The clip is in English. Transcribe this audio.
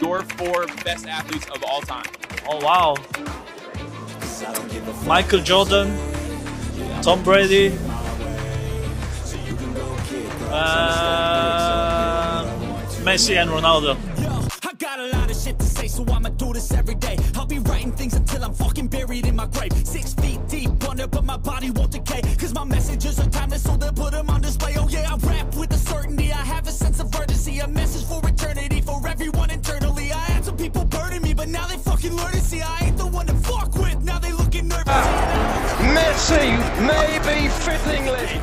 your four best athletes of all time. Oh wow. Michael Jordan, Tom Brady, uh, Messi and Ronaldo. I got a lot of shit to say, so I'ma do this every day. I'll be writing things until I'm fucking buried in my grave. Six feet deep under, but my body won't decay. Cause my messages are timeless, so they'll put them fucking learn see I ain't the one to fuck with. Now they looking nervous. Ah. Messi, maybe fittingly,